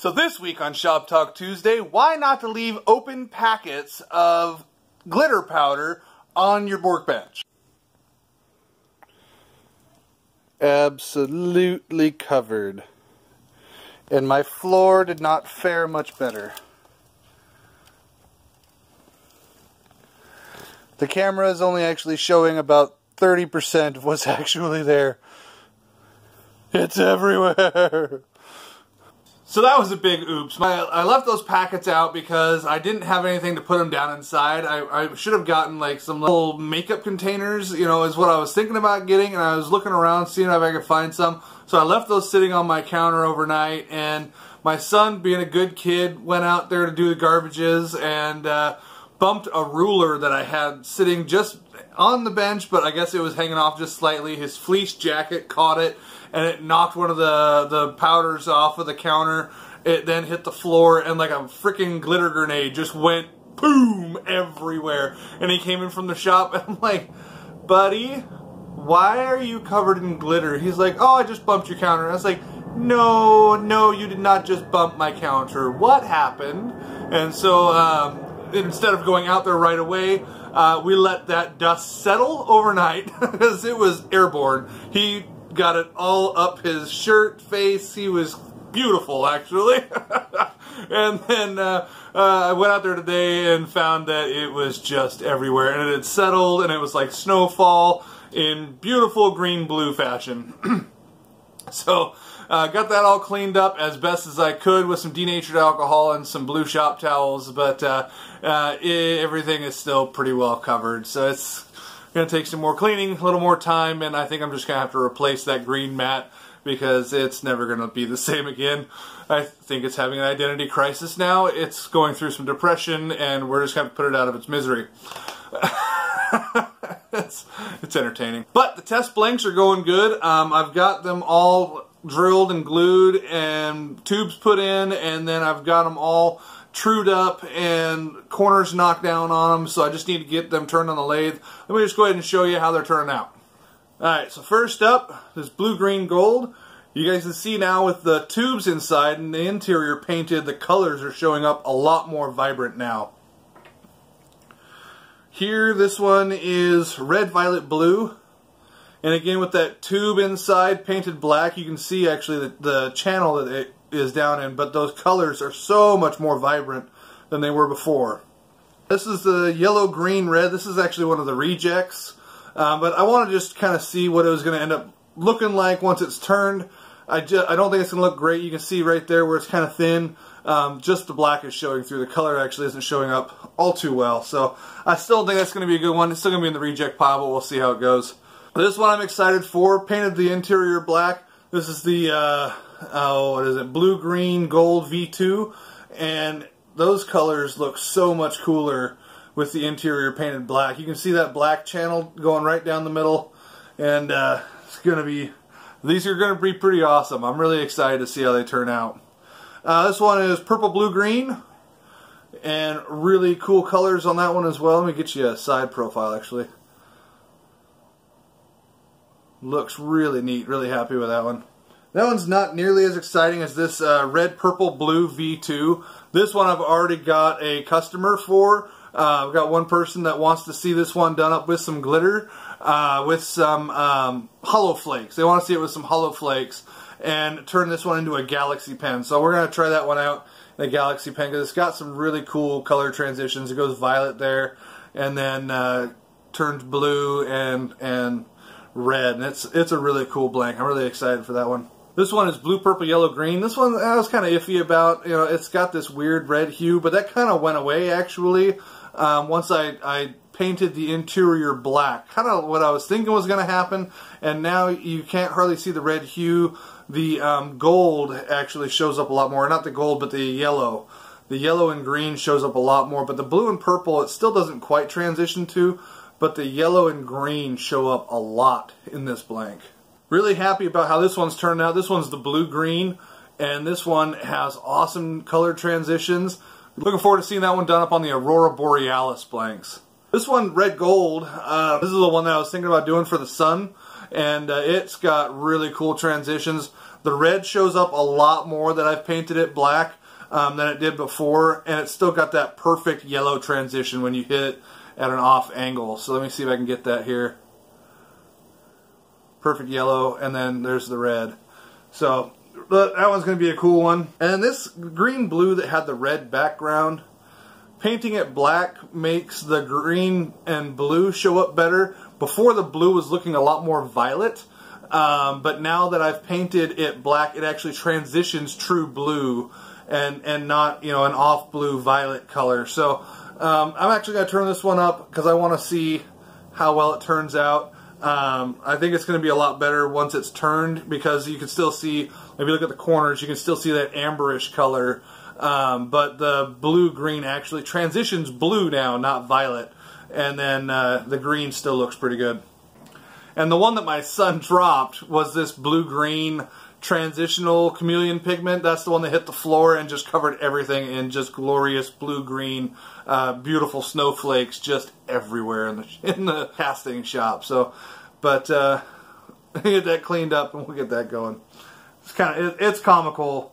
So this week on Shop Talk Tuesday, why not to leave open packets of glitter powder on your workbench? Absolutely covered. And my floor did not fare much better. The camera is only actually showing about 30% of what's actually there. It's everywhere. So that was a big oops. My, I left those packets out because I didn't have anything to put them down inside. I, I should have gotten like some little makeup containers, you know, is what I was thinking about getting and I was looking around seeing if I could find some. So I left those sitting on my counter overnight and my son, being a good kid, went out there to do the garbages and uh, bumped a ruler that I had sitting just on the bench, but I guess it was hanging off just slightly. His fleece jacket caught it, and it knocked one of the, the powders off of the counter. It then hit the floor, and like a freaking glitter grenade just went boom everywhere. And he came in from the shop, and I'm like, buddy, why are you covered in glitter? He's like, oh, I just bumped your counter. And I was like, no, no, you did not just bump my counter. What happened? And so um, instead of going out there right away, uh, we let that dust settle overnight because it was airborne. He got it all up his shirt, face. He was beautiful, actually. and then uh, uh, I went out there today and found that it was just everywhere. And it had settled, and it was like snowfall in beautiful green-blue fashion. so uh, got that all cleaned up as best as I could with some denatured alcohol and some blue shop towels, but uh, uh, everything is still pretty well covered. So it's going to take some more cleaning, a little more time, and I think I'm just going to have to replace that green mat because it's never going to be the same again. I think it's having an identity crisis now. It's going through some depression, and we're just going to put it out of its misery. it's, it's entertaining. But the test blanks are going good. Um, I've got them all drilled and glued and tubes put in and then I've got them all trued up and corners knocked down on them so I just need to get them turned on the lathe. Let me just go ahead and show you how they're turning out. Alright, so first up, this blue-green gold. You guys can see now with the tubes inside and the interior painted, the colors are showing up a lot more vibrant now. Here, this one is red, violet, blue. And again, with that tube inside painted black, you can see actually the, the channel that it is down in, but those colors are so much more vibrant than they were before. This is the yellow, green, red. This is actually one of the rejects. Um, but I want to just kind of see what it was going to end up looking like once it's turned. I, just, I don't think it's going to look great. You can see right there where it's kind of thin. Um, just the black is showing through. The color actually isn't showing up all too well. So I still think that's going to be a good one. It's still going to be in the reject pile, but we'll see how it goes. This one I'm excited for. Painted the interior black. This is the, uh, oh, what is it, blue-green gold V2. And those colors look so much cooler with the interior painted black. You can see that black channel going right down the middle. And uh, it's going to be, these are going to be pretty awesome. I'm really excited to see how they turn out. Uh, this one is purple, blue, green. And really cool colors on that one as well. Let me get you a side profile actually. Looks really neat. Really happy with that one. That one's not nearly as exciting as this uh, red, purple, blue V2. This one I've already got a customer for. Uh, I've got one person that wants to see this one done up with some glitter, uh, with some um, holo flakes. They want to see it with some holo flakes and turn this one into a galaxy pen. So we're going to try that one out, the galaxy pen, because it's got some really cool color transitions. It goes violet there, and then uh, turns blue and and red, and it's it's a really cool blank. I'm really excited for that one. This one is blue, purple, yellow, green. This one I was kind of iffy about. You know, it's got this weird red hue, but that kind of went away actually um, once I, I painted the interior black. Kind of what I was thinking was going to happen, and now you can't hardly see the red hue. The um, gold actually shows up a lot more. Not the gold, but the yellow. The yellow and green shows up a lot more, but the blue and purple, it still doesn't quite transition to but the yellow and green show up a lot in this blank. Really happy about how this one's turned out. This one's the blue-green, and this one has awesome color transitions. Looking forward to seeing that one done up on the Aurora Borealis blanks. This one, red gold, uh, this is the one that I was thinking about doing for the sun. and uh, it's got really cool transitions. The red shows up a lot more that I've painted it black um, than it did before, and it's still got that perfect yellow transition when you hit it at an off angle. So let me see if I can get that here. Perfect yellow, and then there's the red. So that one's going to be a cool one. And this green blue that had the red background, painting it black makes the green and blue show up better. Before the blue was looking a lot more violet, um, but now that I've painted it black, it actually transitions true blue and, and not, you know, an off blue violet color. So um, I'm actually going to turn this one up because I want to see how well it turns out. Um, I think it's going to be a lot better once it's turned because you can still see, if you look at the corners, you can still see that amberish color. Um, but the blue-green actually transitions blue now, not violet. And then uh, the green still looks pretty good. And the one that my son dropped was this blue-green transitional chameleon pigment. That's the one that hit the floor and just covered everything in just glorious blue-green, uh, beautiful snowflakes just everywhere in the in the casting shop. So, but uh, get that cleaned up and we'll get that going. It's kind of it, it's comical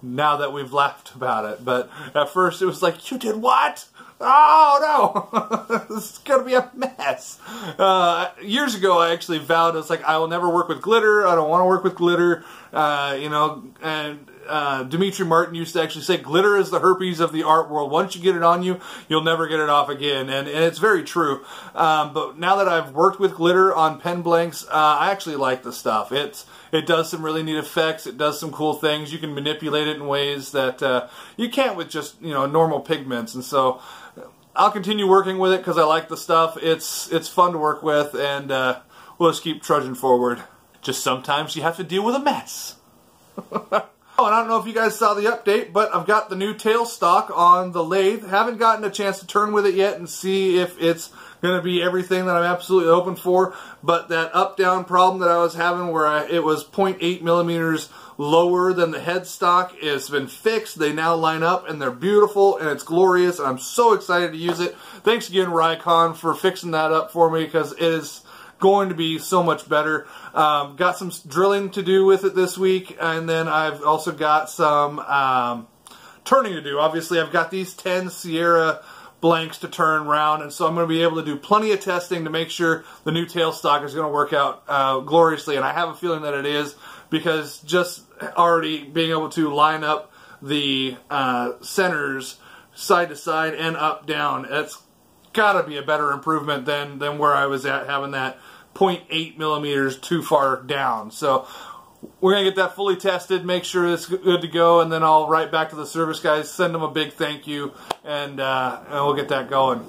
now that we've laughed about it, but at first it was like, you did what? Oh no, this is going to be a mess. Uh, years ago, I actually vowed, I was like, I will never work with glitter. I don't want to work with glitter. Uh, you know, and uh, Demetri Martin used to actually say, glitter is the herpes of the art world. Once you get it on you, you'll never get it off again. And, and it's very true. Um, but now that I've worked with glitter on pen blanks, uh, I actually like the stuff. It's It does some really neat effects. It does some cool things. You can manipulate it in ways that uh, you can't with just, you know, normal pigments. And so I'll continue working with it because I like the stuff. It's, it's fun to work with, and uh, we'll just keep trudging forward. Just sometimes you have to deal with a mess. Oh, and I don't know if you guys saw the update, but I've got the new tailstock on the lathe. Haven't gotten a chance to turn with it yet and see if it's going to be everything that I'm absolutely hoping for. But that up-down problem that I was having where I, it was 0.8 millimeters lower than the headstock It's been fixed. They now line up and they're beautiful and it's glorious. And I'm so excited to use it. Thanks again, Rikon, for fixing that up for me because it is going to be so much better. Um, got some drilling to do with it this week, and then I've also got some um, turning to do. Obviously, I've got these 10 Sierra blanks to turn around, and so I'm going to be able to do plenty of testing to make sure the new tailstock is going to work out uh, gloriously, and I have a feeling that it is, because just already being able to line up the uh, centers side to side and up down, that's got to be a better improvement than, than where I was at having that 0.8 millimeters too far down. So we're going to get that fully tested, make sure it's good to go, and then I'll write back to the service guys, send them a big thank you, and, uh, and we'll get that going.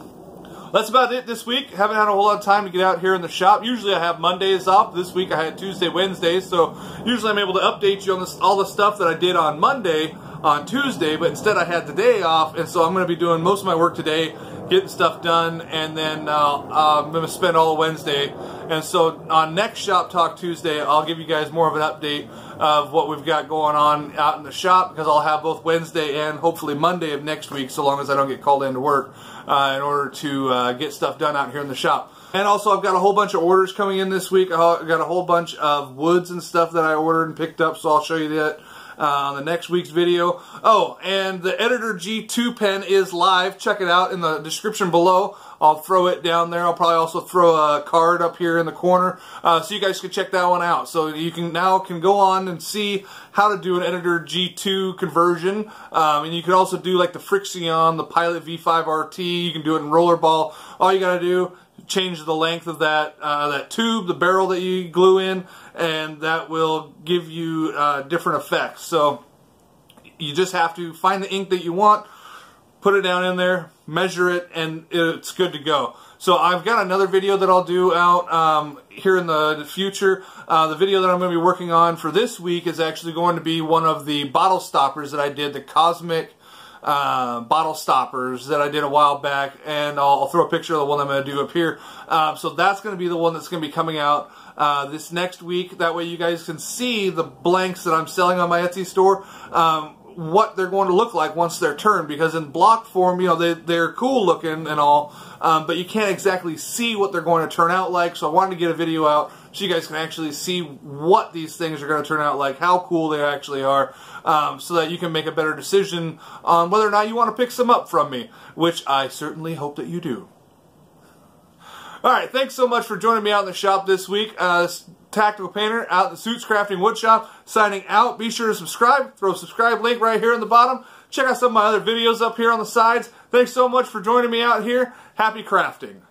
That's about it this week. Haven't had a whole lot of time to get out here in the shop. Usually I have Mondays off. This week I had Tuesday, Wednesday, so usually I'm able to update you on this, all the stuff that I did on Monday on Tuesday, but instead I had the day off, and so I'm going to be doing most of my work today getting stuff done, and then uh, I'm going to spend all Wednesday. And so on next Shop Talk Tuesday, I'll give you guys more of an update of what we've got going on out in the shop because I'll have both Wednesday and hopefully Monday of next week, so long as I don't get called in to work, uh, in order to uh, get stuff done out here in the shop. And also, I've got a whole bunch of orders coming in this week. I've got a whole bunch of woods and stuff that I ordered and picked up, so I'll show you that uh, on the next week's video. Oh, and the Editor G2 pen is live. Check it out in the description below. I'll throw it down there. I'll probably also throw a card up here in the corner uh, so you guys can check that one out. So you can now can go on and see how to do an Editor G2 conversion. Um, and you can also do like the Frixion, the Pilot V5 RT. You can do it in Rollerball. All you got to do change the length of that uh, that tube, the barrel that you glue in, and that will give you uh, different effects. So you just have to find the ink that you want, put it down in there, measure it, and it's good to go. So I've got another video that I'll do out um, here in the future. Uh, the video that I'm going to be working on for this week is actually going to be one of the bottle stoppers that I did, the Cosmic uh, bottle stoppers that I did a while back, and I'll, I'll throw a picture of the one I'm going to do up here. Uh, so that's going to be the one that's going to be coming out uh, this next week. That way you guys can see the blanks that I'm selling on my Etsy store. Um, what they're going to look like once they're turned because in block form, you know, they, they're cool looking and all, um, but you can't exactly see what they're going to turn out like. So I wanted to get a video out so you guys can actually see what these things are going to turn out like, how cool they actually are, um, so that you can make a better decision on whether or not you want to pick some up from me, which I certainly hope that you do. Alright, thanks so much for joining me out in the shop this week. Uh, Tactical Painter out in the Soots Crafting Woodshop, signing out. Be sure to subscribe. Throw a subscribe link right here in the bottom. Check out some of my other videos up here on the sides. Thanks so much for joining me out here. Happy crafting.